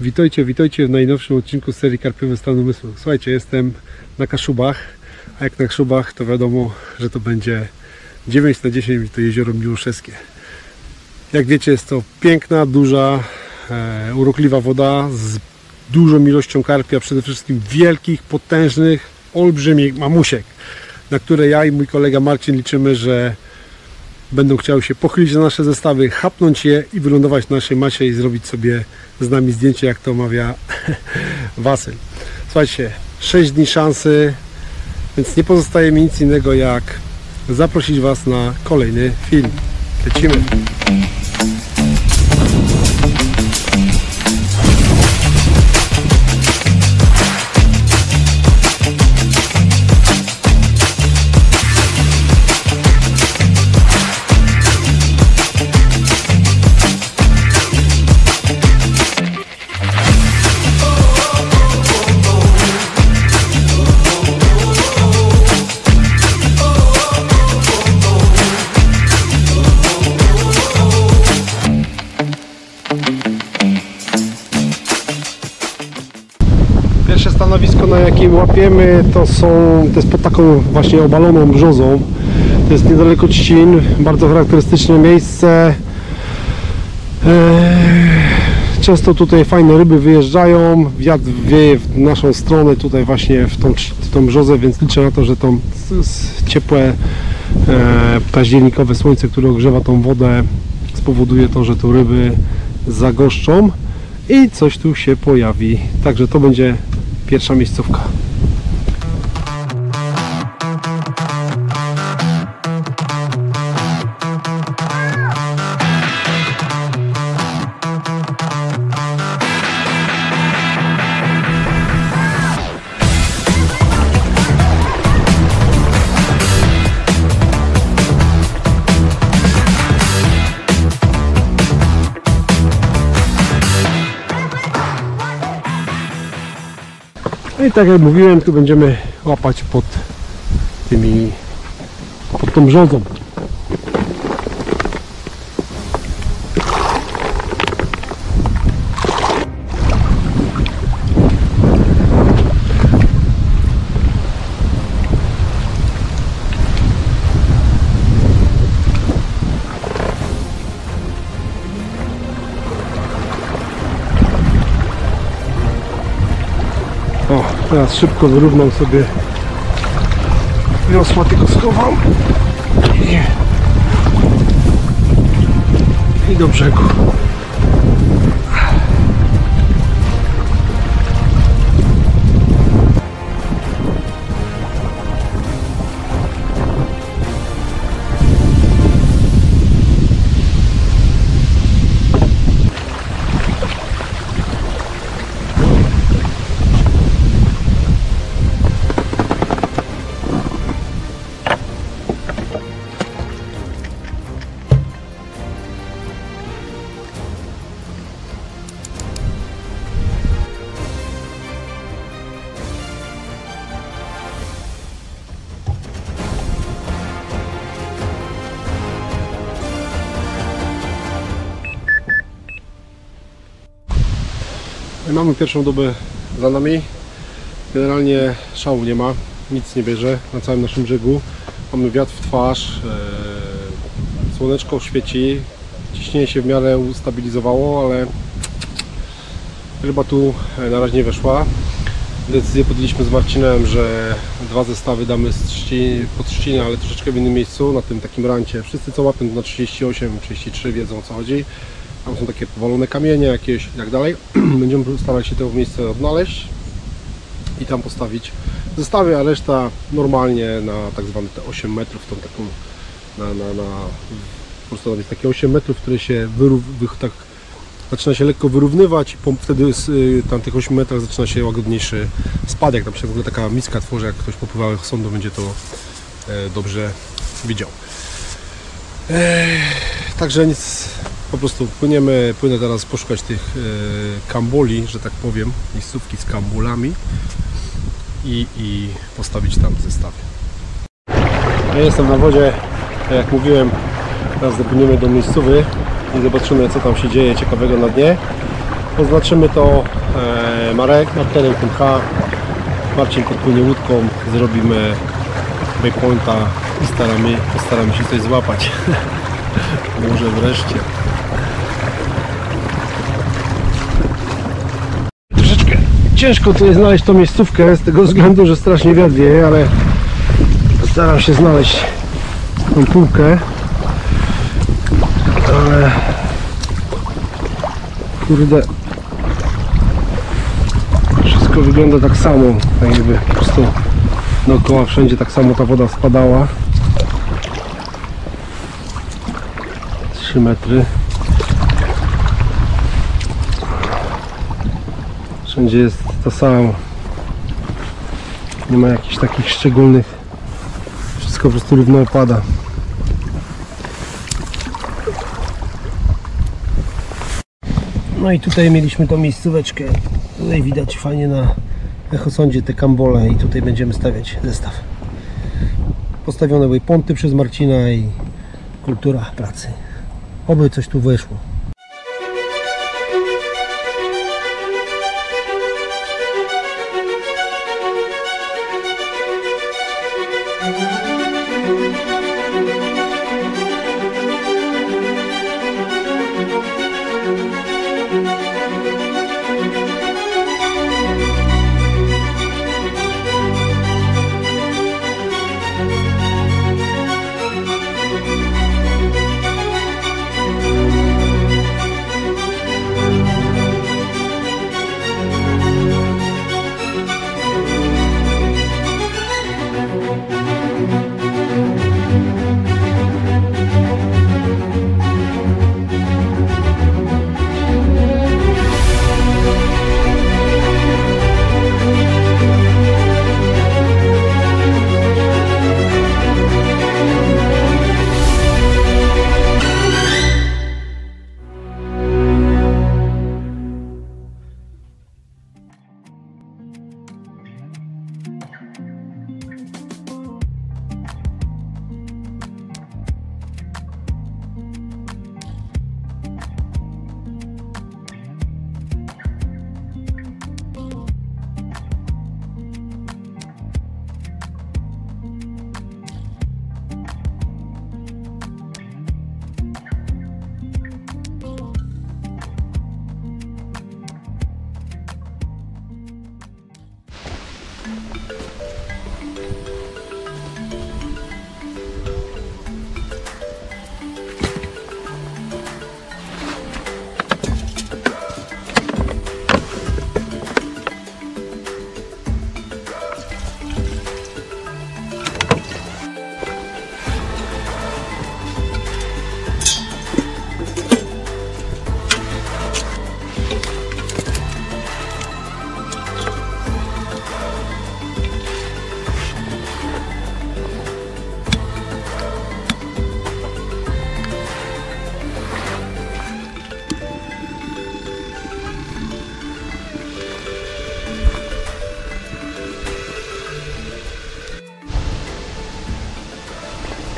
Witajcie, witajcie w najnowszym odcinku serii Karpiowy Stan Umysłu. Słuchajcie, jestem na Kaszubach, a jak na Kaszubach to wiadomo, że to będzie 9 na 10 to jezioro Miłoszewskie. Jak wiecie jest to piękna, duża, e, urokliwa woda z dużą ilością karpia, przede wszystkim wielkich, potężnych, olbrzymich mamusiek, na które ja i mój kolega Marcin liczymy, że będą chciały się pochylić na nasze zestawy, chapnąć je i wylądować na naszej macie i zrobić sobie z nami zdjęcie, jak to omawia Wasyl. Słuchajcie, 6 dni szansy, więc nie pozostaje mi nic innego jak zaprosić Was na kolejny film. Lecimy! Łapiemy, to są, to jest pod taką właśnie obaloną brzozą. To jest niedaleko Trzcin, bardzo charakterystyczne miejsce. Eee, Często tutaj fajne ryby wyjeżdżają, wiatr wieje w naszą stronę, tutaj właśnie w tą, w tą brzozę, więc liczę na to, że to ciepłe e, październikowe słońce, które ogrzewa tą wodę spowoduje to, że tu ryby zagoszczą i coś tu się pojawi. Także to będzie pierwsza miejscówka. I tak jak mówiłem, tu będziemy łapać pod tymi, pod tą brzozą. Teraz szybko wyrównam sobie wiosła, tylko schowam i, i do brzegu. Mamy pierwszą dobę za nami. Generalnie szału nie ma, nic nie bierze na całym naszym brzegu. Mamy wiatr w twarz, e, słoneczko świeci, ciśnienie się w miarę ustabilizowało, ale ryba tu e, na razie nie weszła. Decyzję podjęliśmy z Marcinem, że dwa zestawy damy z trzcin, trzcinę, ale troszeczkę w innym miejscu, na tym takim rancie. Wszyscy co łapią na 38, 33 wiedzą o co chodzi. Tam są takie powalone kamienie jakieś i tak dalej. Będziemy starać się to miejsce odnaleźć i tam postawić zestawy, a reszta normalnie na tak zwane te 8 metrów, tą taką na, na, na po prostu tam jest takie 8 metrów, które się wyrów, wy, tak zaczyna się lekko wyrównywać i wtedy z y, tam tych 8 metrach zaczyna się łagodniejszy spadek. Tam się w ogóle taka miska tworzy, jak ktoś popływał sądu będzie to e, dobrze widział. Także nic, po prostu płyniemy, płynę teraz poszukać tych e, kamboli, że tak powiem, miejscówki z kambolami i, i postawić tam zestawy. Ja jestem na wodzie, tak jak mówiłem, teraz dopłyniemy do miejscowy i zobaczymy co tam się dzieje ciekawego na dnie. Oznaczymy to e, Marek, Martenem H. Marcin podpłynie łódką, zrobimy waypointa i staramy, postaramy się coś złapać. Może wreszcie. Ciężko tutaj znaleźć tą miejscówkę z tego względu, że strasznie wiatr wieje, ale staram się znaleźć tą półkę. Ale kurde wszystko wygląda tak samo tak jakby po prostu dookoła wszędzie tak samo ta woda spadała 3 metry wszędzie jest to samo nie ma jakichś takich szczególnych wszystko po prostu równo opada No i tutaj mieliśmy tą miejscóweczkę. Tutaj widać fajnie na echosądzie te kambole i tutaj będziemy stawiać zestaw. Postawione waypointy przez Marcina i kultura pracy. Oby coś tu wyszło.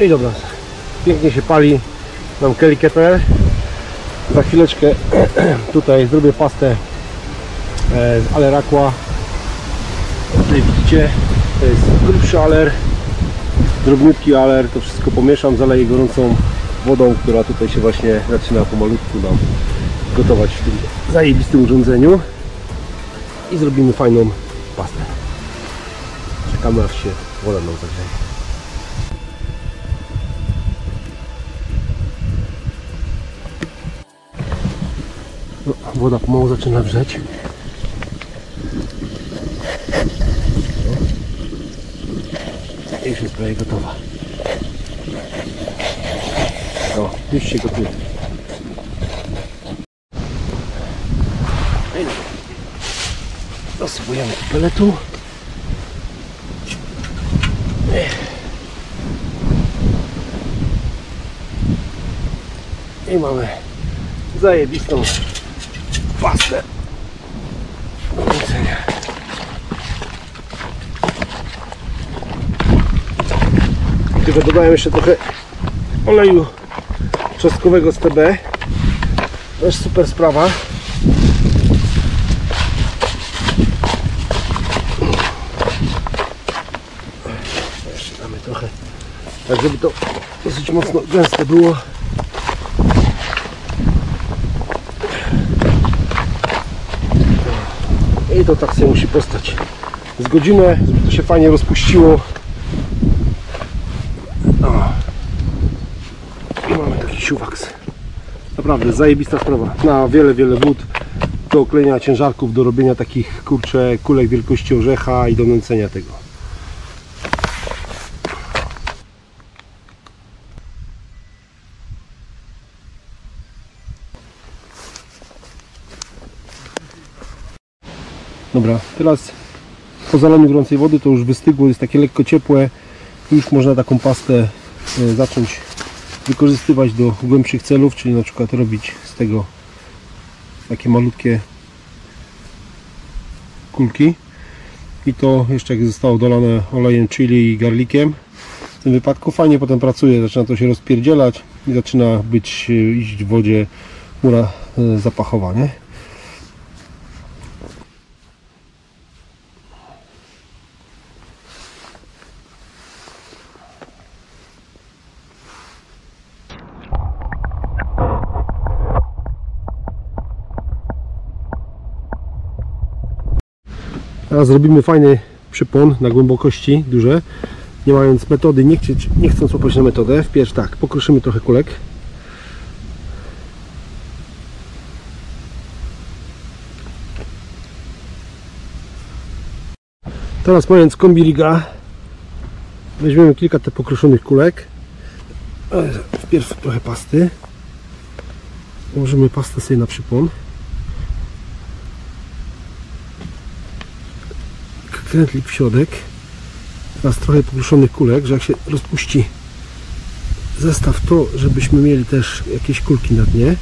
I dobra, pięknie się pali nam Kelly Kettle. Za chwileczkę tutaj zrobię pastę e, z Alerakła. Tutaj widzicie, to jest grubszy aler, drobniutki aler. To wszystko pomieszam, zaleję gorącą wodą, która tutaj się właśnie zaczyna pomalutku nam gotować w tym zajebistym urządzeniu. I zrobimy fajną pastę. Czekamy aż się woda nam zagrzeje. Woda pomału zaczyna wrzeć. I już jest prawie gotowa. O, już się gotuje. No. Dosypujemy tu peletu. I mamy zajebistą pasę. Widzenia. Tylko dodałem jeszcze trochę oleju czosnkowego z TB. Też super sprawa. Jeszcze damy trochę, tak żeby to dosyć mocno gęste było. I to tak sobie musi postać z godzinę, żeby to się fajnie rozpuściło. I mamy taki siuwaks. Naprawdę zajebista sprawa. Na wiele, wiele wód do oklejenia ciężarków, do robienia takich kurcze kulek wielkości orzecha i do nęcenia tego. Dobra, teraz po zalaniu gorącej wody to już wystygło, jest takie lekko ciepłe. Już można taką pastę e, zacząć wykorzystywać do głębszych celów, czyli na przykład robić z tego takie malutkie kulki. I to jeszcze jak zostało dolane olejem chili i garlikiem. W tym wypadku fajnie potem pracuje, zaczyna to się rozpierdzielać i zaczyna być e, iść w wodzie mura e, zapachowa, nie? Teraz zrobimy fajny przypon na głębokości duże. Nie mając metody, nie, chcieć, nie chcąc popaść na metodę. Wpierw tak, pokruszymy trochę kulek. Teraz mając kombi riga, weźmiemy kilka tych pokruszonych kulek. Wpierw trochę pasty. Włożymy pastę sobie na przypon. Krętlik w środek. Teraz trochę pokruszonych kulek, że jak się rozpuści zestaw to, żebyśmy mieli też jakieś kulki na dnie.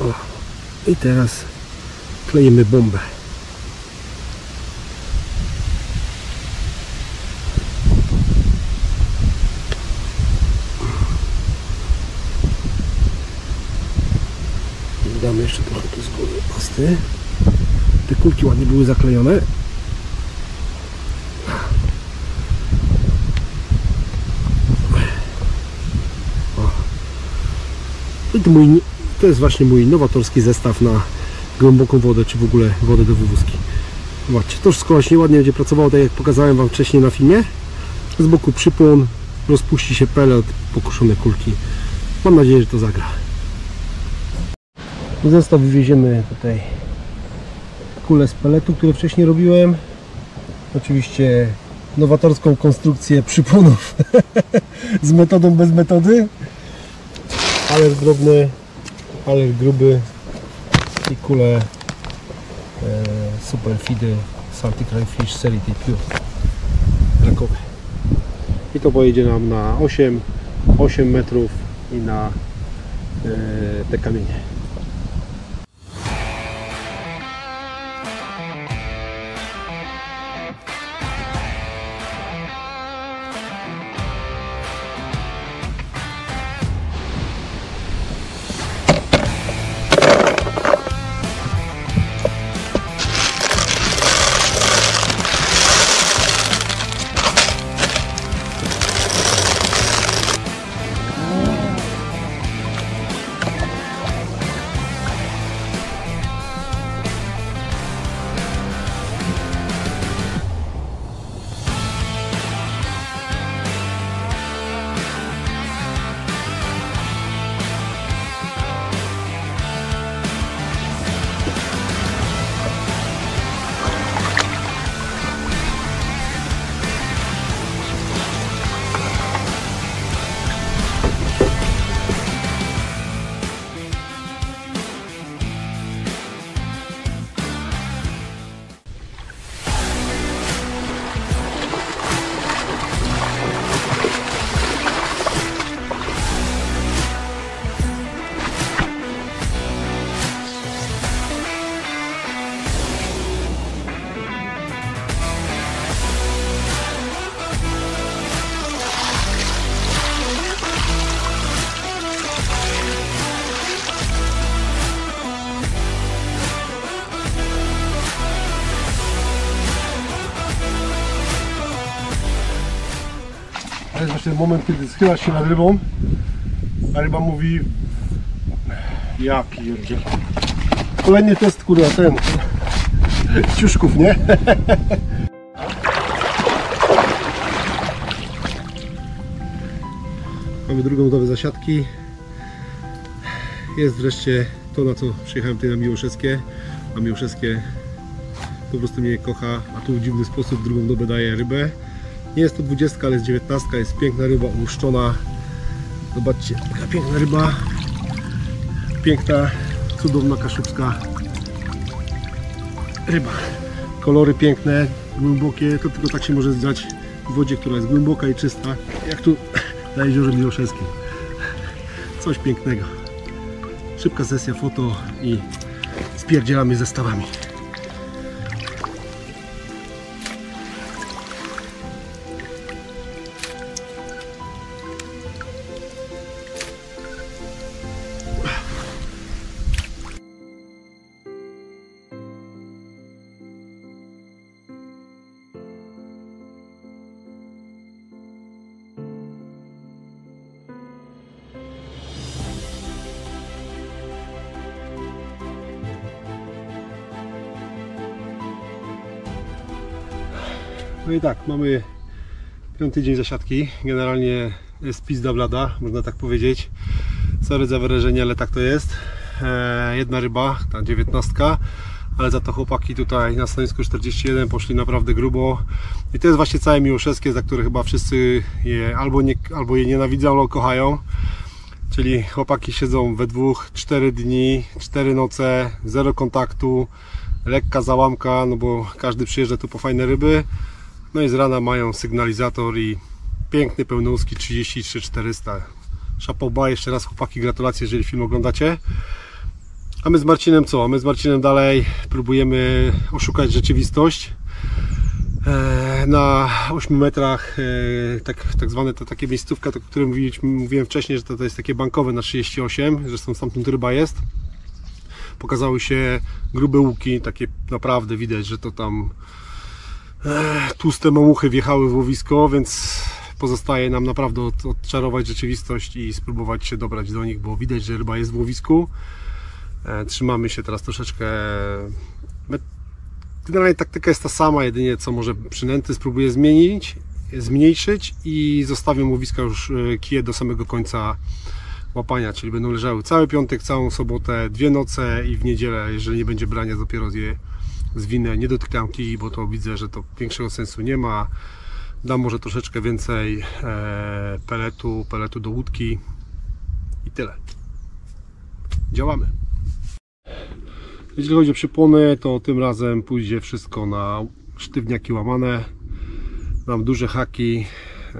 O. i teraz klejemy bombę. Damy jeszcze trochę tu z góry pasty te kulki ładnie były zaklejone. I to, to jest właśnie mój nowatorski zestaw na głęboką wodę, czy w ogóle wodę do wywózki. Zobaczcie, to wszystko właśnie ładnie będzie pracowało, tak jak pokazałem Wam wcześniej na filmie. Z boku przypłon, rozpuści się pelet, pokuszone kulki. Mam nadzieję, że to zagra. Zestaw wywieziemy tutaj kule z peletu, które wcześniej robiłem. Oczywiście nowatorską konstrukcję przyponów z metodą bez metody. Aler drobny, aler gruby i kule e, Super Fidy Salty Crayfish serii Pure Krakowy. I to pojedzie nam na 8, 8 metrów i na e, te kamienie. Moment, kiedy schylasz się nad rybą, a ryba mówi ja pierdzie. Kolejny test, kurwa, ten ciuszków, nie? Mamy drugą budowę zasiadki. Jest wreszcie to, na co przyjechałem tutaj na Miłoszewskie. A Miłoszewskie po prostu mnie kocha, a tu w dziwny sposób drugą dobę daje rybę. Nie jest to 20, ale jest 19. Jest piękna ryba ułuszczona. Zobaczcie, jaka piękna ryba. Piękna, cudowna kaszubska ryba. Kolory piękne, głębokie. To tylko tak się może zdać w wodzie, która jest głęboka i czysta. Jak tu na jeziorze Miłoszewskim. Coś pięknego. Szybka sesja foto i spierdzielamy zestawami. No i tak, mamy piąty dzień zasiadki. Generalnie jest pizda blada, można tak powiedzieć. Sorry za wyrażenie, ale tak to jest. E, jedna ryba, ta dziewiętnastka, ale za to chłopaki tutaj na stanowisku 41 poszli naprawdę grubo. I to jest właśnie całe Miłoszewskie, za które chyba wszyscy je albo, nie, albo je nienawidzą, albo kochają. Czyli chłopaki siedzą we dwóch, cztery dni, cztery noce, zero kontaktu, lekka załamka, no bo każdy przyjeżdża tu po fajne ryby. No i z rana mają sygnalizator i piękny pełnouski 33400. Szapoba, jeszcze raz chłopaki gratulacje, jeżeli film oglądacie. A my z Marcinem co? A my z Marcinem dalej próbujemy oszukać rzeczywistość. E, Na 8 metrach e, tak, tak zwane to takie miejscówka, o mówiliśmy, mówiłem wcześniej, że to, to jest takie bankowe na 38, zresztą stamtąd ryba jest. Pokazały się grube łuki, takie naprawdę widać, że to tam tłuste mamuchy wjechały w łowisko, więc pozostaje nam naprawdę od, odczarować rzeczywistość i spróbować się dobrać do nich, bo widać, że ryba jest w łowisku. E, Trzymamy się teraz troszeczkę. my- Generalnie taktyka jest ta sama, jedynie co może przynęty spróbuję zmienić, zmniejszyć i zostawię łowiska już e, kije do samego końca łapania, czyli będą leżały cały piątek, całą sobotę, dwie noce i w niedzielę, jeżeli nie będzie brania, dopiero je zwinę, nie dotykam kij, bo to widzę, że to większego sensu nie ma. Dam może troszeczkę więcej e, peletu, peletu do łódki i tyle. Działamy. Jeśli chodzi o przypłony, to tym razem pójdzie wszystko na sztywniaki łamane. Mam duże haki. E,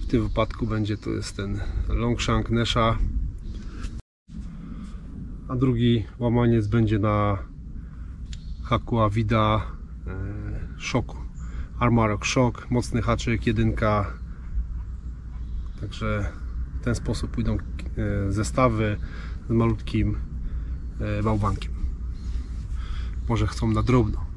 w tym wypadku będzie to jest ten Longshank Nesha. A drugi łamaniec będzie na haku Avida e, Shock Armarok Shock, mocny haczyk, jedynka. Także w ten sposób pójdą e, zestawy z malutkim e, bałwankiem. Może chcą na drobno.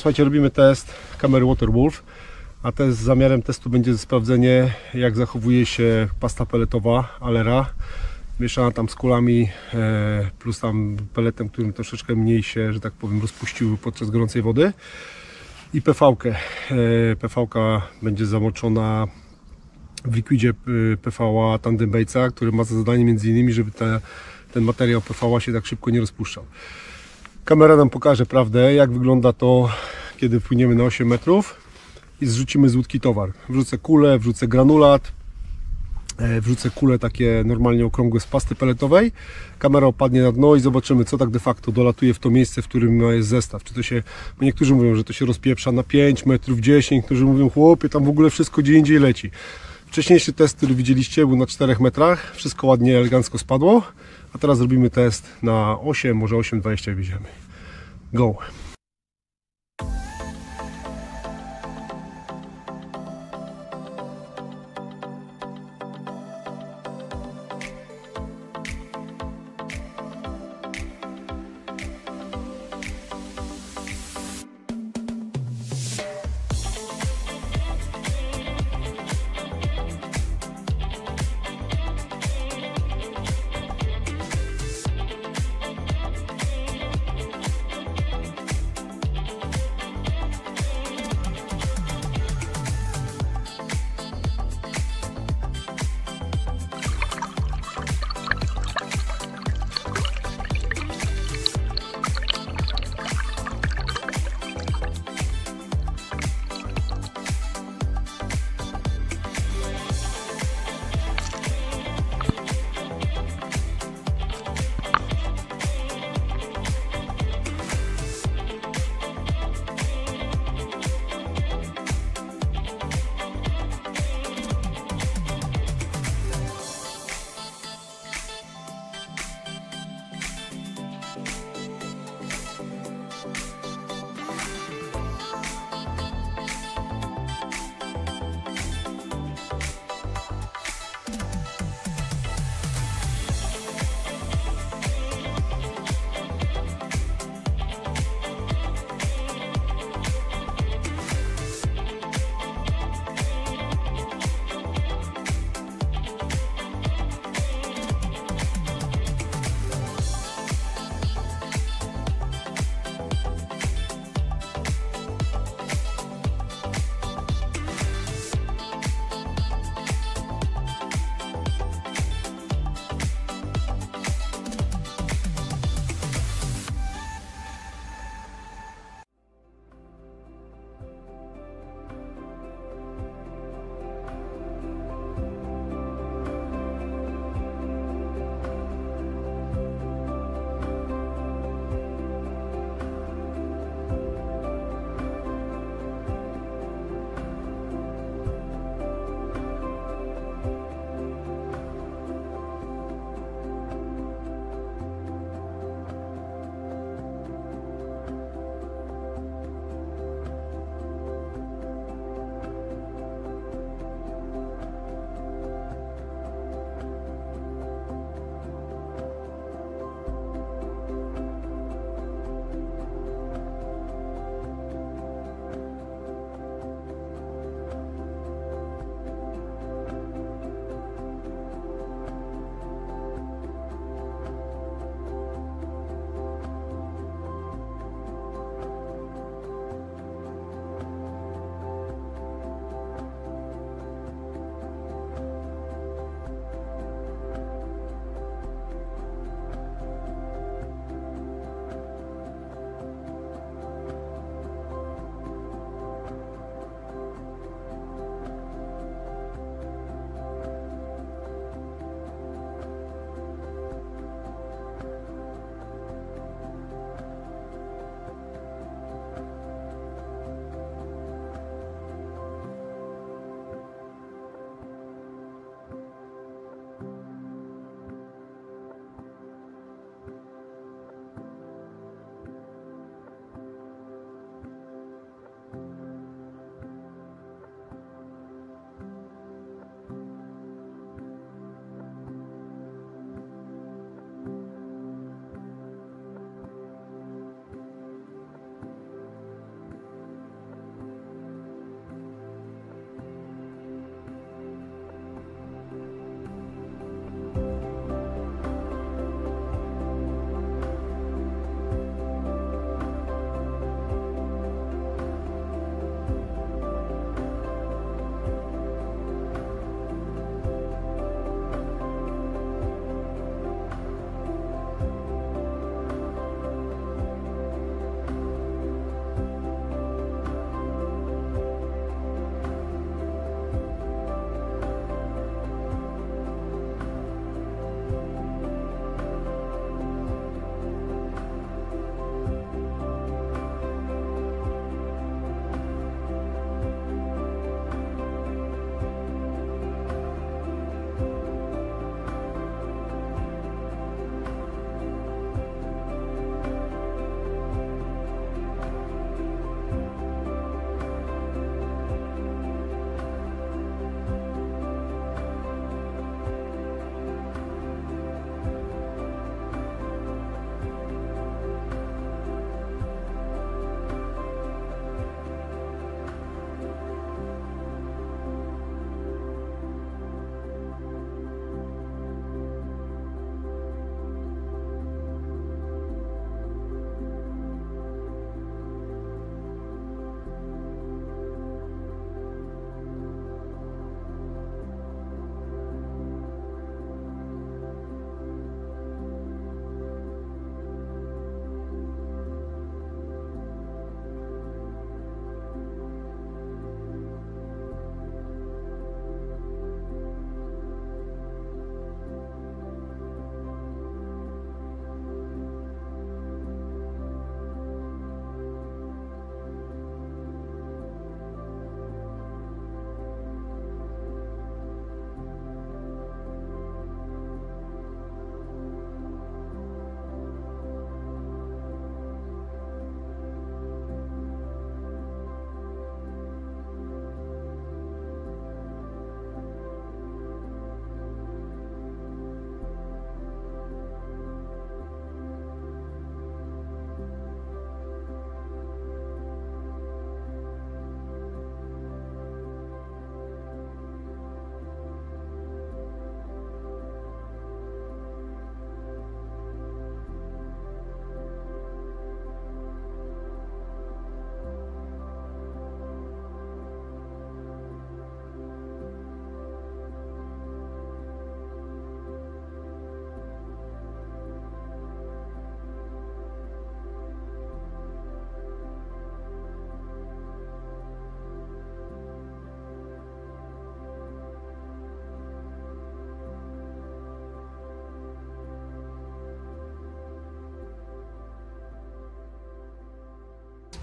Słuchajcie, robimy test kamery Waterwolf, a test zamiarem testu będzie sprawdzenie jak zachowuje się pasta peletowa Alera mieszana tam z kulami e, plus tam peletem, którym troszeczkę mniej się, że tak powiem, rozpuściły podczas gorącej wody i PV-kę. E, PV-ka będzie zamoczona w likwidzie e, PVA Tandem Batesa, który ma za zadanie między innymi, żeby te, ten materiał PVA się tak szybko nie rozpuszczał. Kamera nam pokaże prawdę, jak wygląda to, kiedy płyniemy na 8 metrów i zrzucimy z łódki towar. Wrzucę kulę, wrzucę granulat, E, Wrzucę kule takie normalnie okrągłe z pasty peletowej. Kamera opadnie na dno i zobaczymy, co tak de facto dolatuje w to miejsce, w którym jest zestaw. Czy to się, niektórzy mówią, że to się rozpieprza na 5 metrów, 10, niektórzy mówią, chłopie, tam w ogóle wszystko gdzie indziej leci. Wcześniejszy test, który widzieliście, był na 4 metrach. Wszystko ładnie, elegancko spadło. A teraz zrobimy test na 8, może 8,20 wieziemy. Go!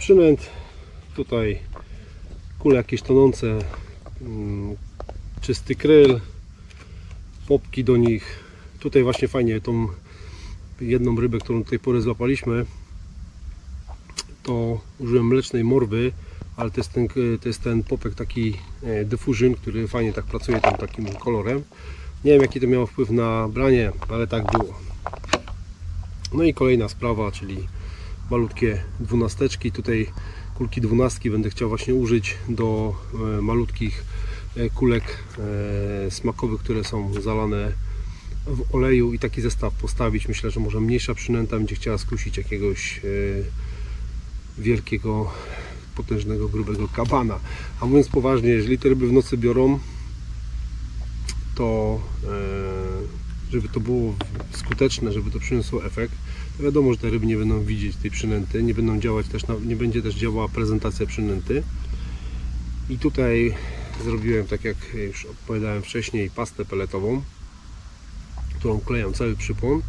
Przynęt. Tutaj kule jakieś tonące, mm, czysty kryl, popki do nich. Tutaj właśnie fajnie tą jedną rybę, którą do tej pory złapaliśmy, to użyłem mlecznej morwy, ale to jest ten, to jest ten popek taki e, diffusion, który fajnie tak pracuje tym takim kolorem. Nie wiem jaki to miało wpływ na branie, ale tak było. No i kolejna sprawa, czyli malutkie dwunasteczki. Tutaj kulki dwunastki będę chciał właśnie użyć do e, malutkich e, kulek e, smakowych, które są zalane w oleju i taki zestaw postawić. Myślę, że może mniejsza przynęta będzie chciała skusić jakiegoś wielkiego, potężnego, grubego kabana. A mówiąc poważnie, jeżeli te ryby w nocy biorą, to żeby to było skuteczne, żeby to przyniosło efekt, to wiadomo, że te ryby nie będą widzieć tej przynęty, nie będą działać też, na, nie będzie też działała prezentacja przynęty. I tutaj zrobiłem, tak jak już opowiadałem wcześniej, pastę peletową, którą klejam cały przypłon,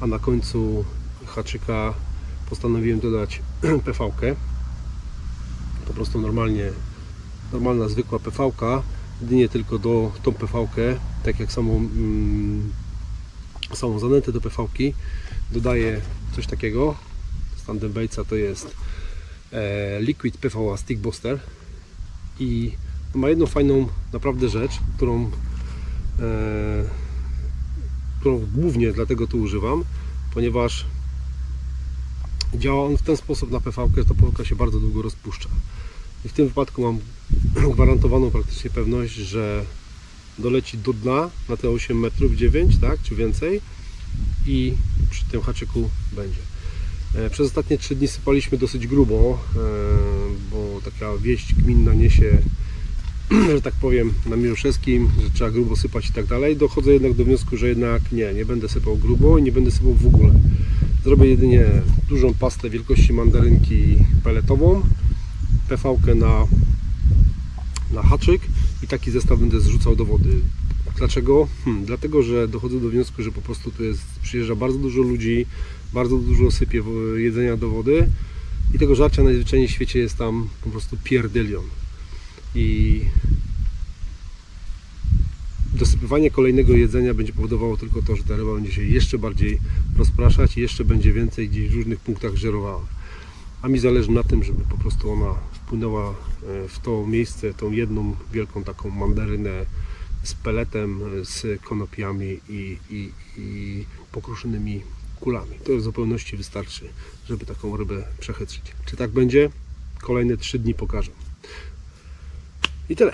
a na końcu haczyka postanowiłem dodać PV-kę. Po prostu normalnie, normalna zwykła PV-ka, jedynie tylko do tą PV-kę, tak jak samą, mm, samą zanętę do PV-ki, dodaję coś takiego. Standem Batesa to jest e, Liquid PVA Stick Booster i ma jedną fajną naprawdę rzecz, którą, e, którą głównie dlatego tu używam, ponieważ działa on w ten sposób na PV, że ta PV się bardzo długo rozpuszcza. I w tym wypadku mam gwarantowaną praktycznie pewność, że doleci do dna na te 8 metrów 9, tak, czy więcej i przy tym haczyku będzie. E, przez ostatnie 3 dni sypaliśmy dosyć grubo, e, bo taka wieść gminna niesie, że tak powiem, na Miłoszewskim, że trzeba grubo sypać i tak dalej. Dochodzę jednak do wniosku, że jednak nie, nie będę sypał grubo i nie będę sypał w ogóle. Zrobię jedynie dużą pastę wielkości mandarynki peletową, PV na, na haczyk i taki zestaw będę zrzucał do wody. Dlaczego? Hmm, dlatego, że dochodzę do wniosku, że po prostu tu jest, przyjeżdża bardzo dużo ludzi, bardzo dużo sypie jedzenia do wody i tego żarcia najzwyczajniej w świecie jest tam po prostu pierdylion. I dosypywanie kolejnego jedzenia będzie powodowało tylko to, że ta ryba będzie się jeszcze bardziej rozpraszać i jeszcze będzie więcej gdzieś w różnych punktach żerowała. A mi zależy na tym, żeby po prostu ona wpłynęła e, w to miejsce, tą jedną wielką taką mandarynę z peletem, z konopiami i, i, i pokruszonymi kulami. To w zupełności wystarczy, żeby taką rybę przechytrzyć. Czy tak będzie? Kolejne 3 dni pokażę. I tyle.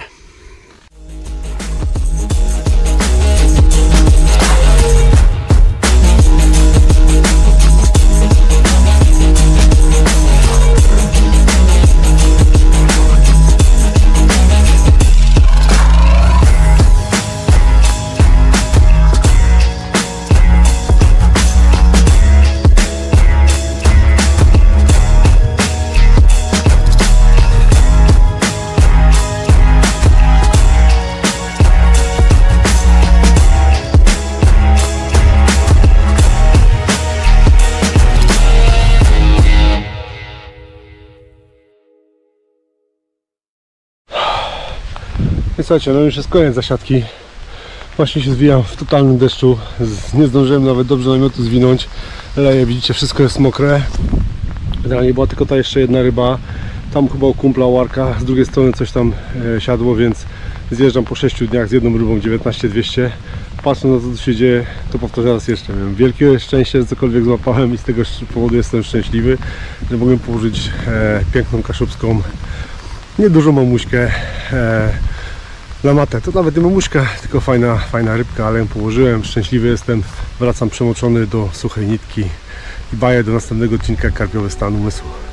Słuchajcie, no już jest koniec zasiadki. Właśnie się zwijam w totalnym deszczu. Nie zdążyłem nawet dobrze namiotu zwinąć. Leje, widzicie, wszystko jest mokre. Generalnie była tylko ta jeszcze jedna ryba. Tam chyba u kumpla łarka, z drugiej strony coś tam e, siadło, więc zjeżdżam po 6 dniach z jedną rybą 19200. Patrząc na to, co się dzieje, to powtarzam raz jeszcze. Miałem wielkie szczęście, że cokolwiek złapałem i z tego powodu jestem szczęśliwy, że mogłem położyć e, piękną kaszubską, niedużą mamuśkę. E, na matę. To nawet nie mamuśka, tylko fajna, fajna rybka, ale ją położyłem. Szczęśliwy jestem. Wracam przemoczony do suchej nitki i baję do następnego odcinka Karpiowy Stan Umysłu.